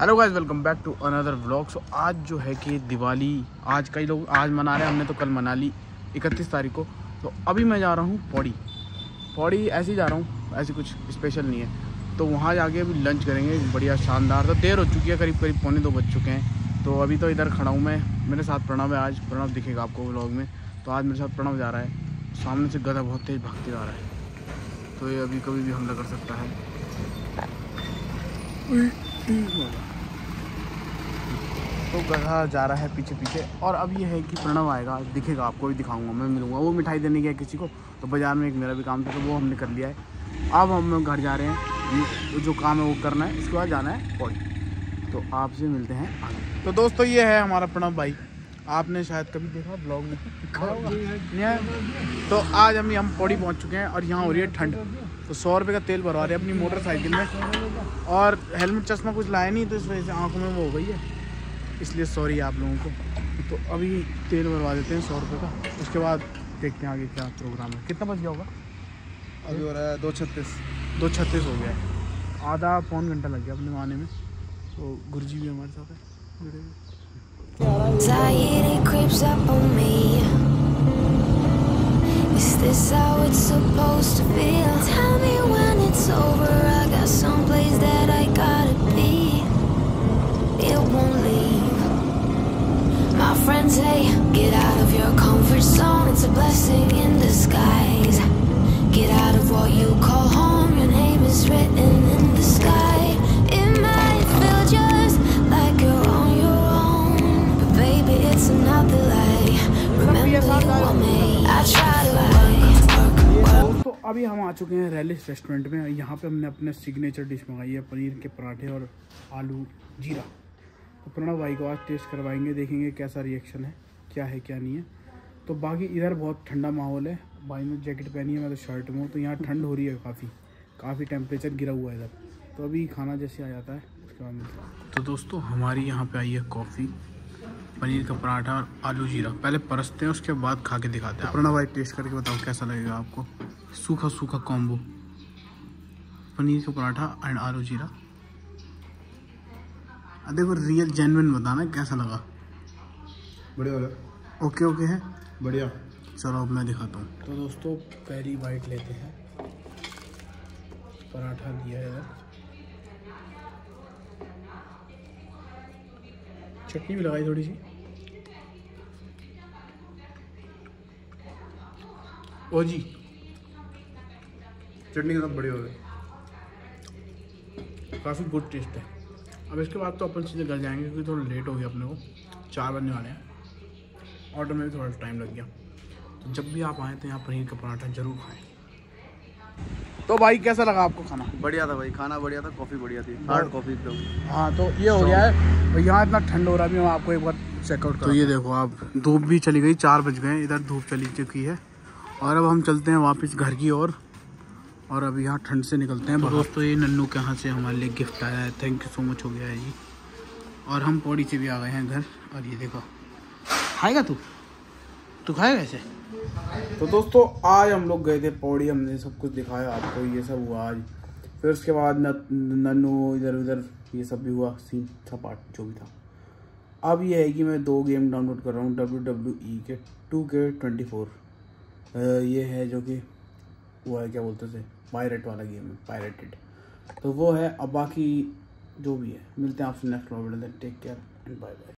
Hello guys welcome back to another vlog so आज जो है कि दिवाली, आज कई लोग, आज मना रहे हैं, हमने तो कल मना ली इकतीस तारीख को। तो अभी मैं जा रहा हूँ पौड़ी। पौड़ी ऐसे ही जा रहा हूँ, ऐसे कुछ स्पेशल नहीं है। तो वहाँ जाके अभी लंच करेंगे बढ़िया शानदार। तो देर हो चुकी है, करीब करीब पौने दो बज चुके हैं। तो अभी तो इधर खड़ा हूँ मैं। मेरे साथ प्रणव है आज। प्रणव दिखेगा आपको व्लॉग में। तो आज मेरे साथ प्रणव जा रहा है। सामने से गधा बहुत तेज़ भागते जा रहा है। तो ये अभी कभी भी हमला कर सकता है। तो गधा जा रहा है पीछे पीछे। और अब ये है कि प्रणव आएगा, दिखेगा आपको भी दिखाऊँगा, मैं मिलूँगा। वो मिठाई देने गया किसी को तो बाज़ार में एक मेरा भी काम था तो वो हमने कर लिया है। अब हम घर जा रहे हैं जो काम है वो करना है इसके बाद जाना है पौड़ी तो आपसे मिलते हैं तो दोस्तों, ये है हमारा प्रणव भाई। आपने शायद कभी देखा ब्लॉग में? तो आज हम हम पौड़ी पहुँच चुके हैं और यहाँ हो रही है ठंड। तो सौ रुपये का तेल भरवा रहे हैं अपनी मोटरसाइकिल में। और हेलमेट चश्मा कुछ लाया नहीं तो इस वजह से आँखों में वो हो गई है। इसलिए सॉरी आप लोगों को तो अभी तेल भरवा देते हैं सौ रुपये का उसके बाद देखते हैं आगे क्या प्रोग्राम है कितना बज गया होगा अभी हो रहा है दो छत्तीस दो छत्तीस हो गया है आधा पौन घंटा लग गया अपने आने में तो गुरुजी भी हमारे साथ है जुड़े हुए Anxiety creeps up on me. Is this how it's supposed to feel? Tell me when it's over. I got someplace that I gotta be. It won't. Say, get out of your comfort zone. It's a blessing in disguise. Get out of what you call home. Your name is written in the sky. It might feel just like you're on your own. But baby, it's another lie. Remember you were me. I try to work. दोस्तों अभी हम आ चुके हैं Rallis restaurant में यहाँ पे हमने अपने सिग्नेचर डिश मंगाई है पनीर के पराठे और आलू जीरा तो प्रणव भाई को आज टेस्ट करवाएँगे, देखेंगे कैसा रिएक्शन है, क्या है, क्या नहीं है। तो बाकी इधर बहुत ठंडा माहौल है, भाई ने जैकेट पहनी है, मैं तो शर्ट में हूँ तो यहाँ ठंड हो रही है काफ़ी काफ़ी टेम्परेचर गिरा हुआ है इधर। तो अभी खाना जैसे आ जाता है, उसके बाद मिलता तो दोस्तों, हमारी यहाँ पे आई है कॉफ़ी पनीर का पराठा और आलू जीरा। पहले परसते हैं, उसके बाद खा के दिखाते हैं। प्रणव भाई टेस्ट करके बताओ, कैसा लगेगा आपको? सूखा सूखा कॉम्बो पनीर का पराठा एंड आलू जीरा। देखो रियल जेनविन बताना कैसा लगा? बढ़िया वाला ओके ओके है? बढ़िया। चलो अब मैं दिखाता हूँ। तो दोस्तों पहली बाइट लेते हैं। पराठा दिया है चटनी भी लगाई थोड़ी सी। ओ जी चटनी का सब बढ़िया हो गया। काफ़ी गुड टेस्ट है। अब इसके बाद तो अपन सीधे घर जाएँगे क्योंकि थोड़ा लेट हो गया अपने को। चार बजने वाले हैं। ऑर्डर में भी थोड़ा टाइम लग गया। तो जब भी आप आए तो यहाँ पनीर का पराठा ज़रूर खाएँ। तो भाई कैसा लगा आपको खाना? बढ़िया था भाई। खाना बढ़िया था कॉफ़ी बढ़िया थी। हार्ड कॉफ़ी एकदम। हाँ तो ये हो गया है। और यहाँ इतना ठंड हो रहा है अभी मैं आपको एक बार चेकआउट तो ये देखो आप धूप भी चली गई चार बज गए इधर धूप चली चुकी है। और अब हम चलते हैं वापस घर की ओर। और अब यहाँ ठंड से निकलते हैं दोस्तों ये नन्नू के यहाँ से हमारे लिए गिफ्ट आया है। थैंक यू सो मच हो गया है जी और हम पौड़ी से भी आ गए हैं घर। और ये देखो खाएगा तू? तू खाएगा ऐसे तो दोस्तों आज हम लोग गए थे पौड़ी। हमने सब कुछ दिखाया आपको। ये सब हुआ आज। फिर उसके बाद नन्नू इधर उधर ये सब भी हुआ। सीन था पार्ट जो भी था। अब ये है कि मैं दो गेम डाउनलोड कर रहा हूँ। डब्ल्यू डब्ल्यू ई के टू के ट्वेंटी फोर ये है जो कि वो है, क्या बोलते थे पायरेट वाला गेम है पायरेटेड तो वो है, अब बाकी जो भी है, मिलते हैं आपसे next take care and bye bye